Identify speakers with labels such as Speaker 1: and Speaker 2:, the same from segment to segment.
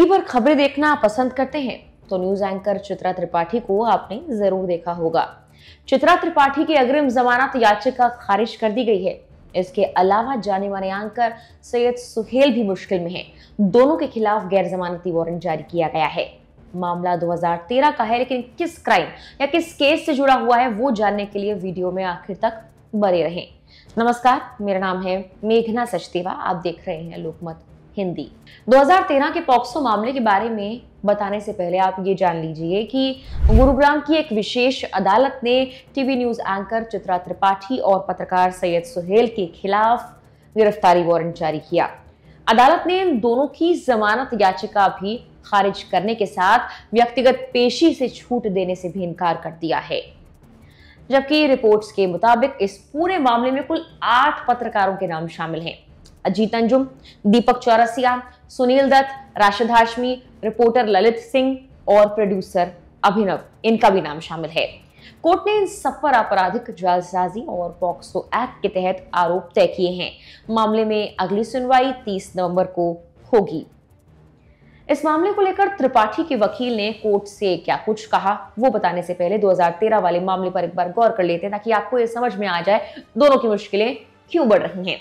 Speaker 1: TV पर खबरें देखना पसंद करते हैं तो न्यूज़ एंकर चित्रा त्रिपाठी को आपने ज़रूर देखा होगा। चित्रा त्रिपाठी की अग्रिम जमानत याचिका खारिज कर दी गई है। इसके अलावा जाने माने एंकर सैयद सुहेल भी मुश्किल में हैं। दोनों के खिलाफ गैर जमानती वारंट जारी किया गया है। मामला 2013 का है, लेकिन किस क्राइम या किस केस से जुड़ा हुआ है, वो जानने के लिए वीडियो में आखिर तक बने रहें। नमस्कार, मेरा नाम है मेघना सचदेवा, आप देख रहे हैं लोकमत। हिंदी। 2013 के पॉक्सो मामले के बारे में बताने से पहले आप ये जान लीजिए कि गुरुग्राम की एक विशेष अदालत ने TV news anchor Chitra Tripathi और पत्रकार सैयद सुहेल के खिलाफ गिरफ्तारी वारंट जारी किया। अदालत ने इन दोनों की जमानत याचिका भी खारिज करने के साथ व्यक्तिगत पेशी से छूट देने से भी इनकार कर दिया है। जबकि रिपोर्ट्स के मुताबिक इस पूरे मामले में कुल आठ पत्रकारों के नाम शामिल हैं। अजीत अंजुम, दीपक चौरसिया, सुनील दत्त, राशिद हाशमी, रिपोर्टर ललित सिंह और प्रोड्यूसर अभिनव, इनका भी नाम शामिल है। कोर्ट ने इन सब पर आपराधिक जालसाजी और पॉक्सो एक्ट के तहत आरोप तय किए हैं। मामले में अगली सुनवाई 30 नवंबर को होगी। इस मामले को लेकर त्रिपाठी के वकील ने कोर्ट से क्या कुछ कहा, वो बताने से पहले 2013 वाले मामले पर एक बार गौर कर लेते हैं ताकि आपको ये समझ में आ जाए दोनों की मुश्किलें क्यों बढ़ रही हैं।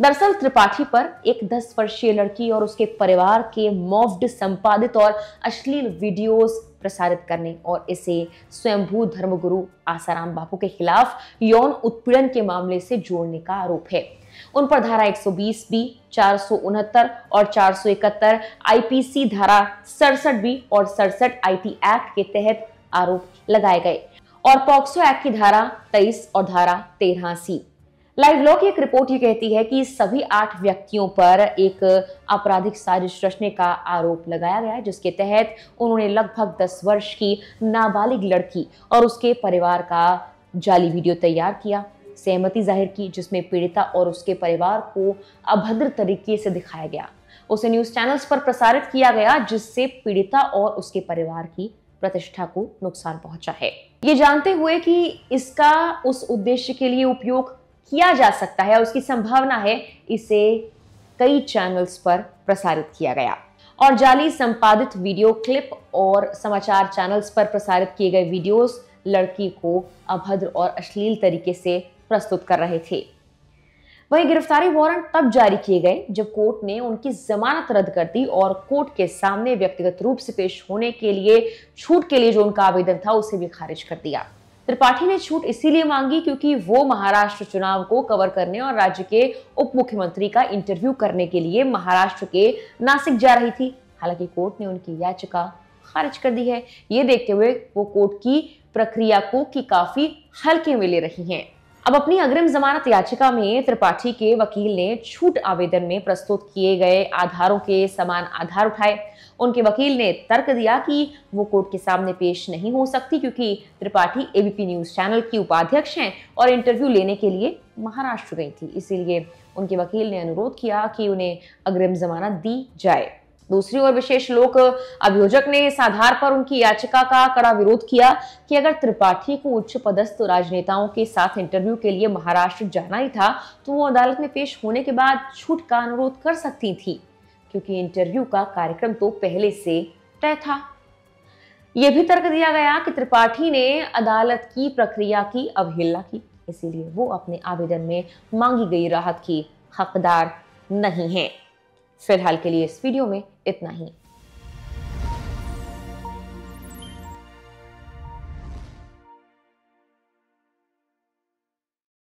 Speaker 1: दरअसल त्रिपाठी पर एक 10 वर्षीय लड़की और उसके परिवार के मॉफ्ड संपादित और अश्लील वीडियोस प्रसारित करने और इसे स्वयंभू धर्मगुरु आसाराम बापू के खिलाफ यौन उत्पीड़न के मामले से जोड़ने का आरोप है। उन पर धारा 120 बी, चार सौ उनहत्तर और चार सौ इकहत्तर, आईपीसी धारा सड़सठ बी और सड़सठ आईटी एक्ट के तहत आरोप लगाए गए। और पॉक्सो एक्ट की धारा 23 और धारा तेरह सी। लाइव लॉ की एक रिपोर्ट ये कहती है कि सभी आठ व्यक्तियों पर एक आपराधिक साजिश रचने का आरोप लगाया गया है, जिसके तहत उन्होंने लगभग 10 वर्ष की नाबालिग लड़की और उसके परिवार का जाली वीडियो तैयार किया, सहमति ज़ाहिर की, जिसमें पीड़िता और उसके परिवार को अभद्र तरीके से दिखाया गया। उसे न्यूज़ चैनल्स पर प्रसारित किया गया, जिससे पीड़िता और उसके परिवार की प्रतिष्ठा को नुकसान पहुँचा है। ये जानते हुए कि इसका उस उद्देश्य के लिए उपयोग किया जा सकता है उसकी संभावना है, इसे कई चैनल्स पर प्रसारित किया गया। और जाली संपादित वीडियो क्लिप और समाचार चैनल्स पर प्रसारित किए गए वीडियोस लड़की को अभद्र और अश्लील तरीके से प्रस्तुत कर रहे थे। वही गिरफ्तारी वारंट तब जारी किए गए जब कोर्ट ने उनकी जमानत रद्द कर दी और कोर्ट के सामने व्यक्तिगत रूप से पेश होने के लिए, छूट के लिए जो उनका आवेदन था, उसे भी खारिज कर दिया। त्रिपाठी ने छूट इसीलिए मांगी क्योंकि वो महाराष्ट्र चुनाव को कवर करने और राज्य के उप मुख्यमंत्री का इंटरव्यू करने के लिए महाराष्ट्र के नासिक जा रही थी। हालाँकि कोर्ट ने उनकी याचिका खारिज कर दी है। ये देखते हुए वो कोर्ट की प्रक्रिया को की काफ़ी हल्के में ले रही हैं। अब अपनी अग्रिम जमानत याचिका में त्रिपाठी के वकील ने छूट आवेदन में प्रस्तुत किए गए आधारों के समान आधार उठाए। उनके वकील ने तर्क दिया कि वो कोर्ट के सामने पेश नहीं हो सकती क्योंकि त्रिपाठी एबीपी न्यूज़ चैनल की उपाध्यक्ष हैं और इंटरव्यू लेने के लिए महाराष्ट्र गई थी। इसीलिए उनके वकील ने अनुरोध किया कि उन्हें अग्रिम जमानत दी जाए। दूसरी ओर विशेष लोक अभियोजक ने इस आधार पर उनकी याचिका का कड़ा विरोध किया कि अगर त्रिपाठी को उच्च पदस्थ राजनेताओं के साथ इंटरव्यू के लिए महाराष्ट्र जाना ही था तो वो अदालत में पेश होने के बाद छूट का अनुरोध कर सकती थी, क्योंकि इंटरव्यू का कार्यक्रम तो पहले से तय था। यह भी तर्क दिया गया कि त्रिपाठी ने अदालत की प्रक्रिया की अवहेलना की, इसीलिए वो अपने आवेदन में मांगी गई राहत की हकदार नहीं है। फ़िलहाल के लिए इस वीडियो में इतना ही।